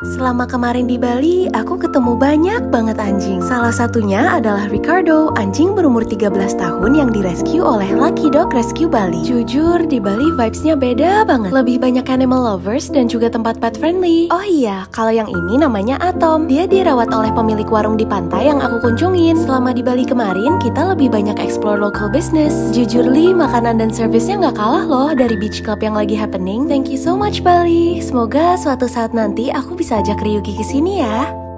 Selama kemarin di Bali, aku ketemu banyak banget anjing. Salah satunya adalah Ricardo, anjing berumur 13 tahun yang direscue oleh Lucky Dog Rescue Bali. Jujur, di Bali vibes-nya beda banget. Lebih banyak animal lovers dan juga tempat pet friendly. Oh iya, kalau yang ini namanya Atom. Dia dirawat oleh pemilik warung di pantai yang aku kunjungin. Selama di Bali kemarin, kita lebih banyak explore local business. Jujur Li, makanan dan servisnya nggak kalah loh dari beach club yang lagi happening. Thank you so much Bali. Semoga suatu saat nanti aku bisa ajak Ryuki ke sini ya.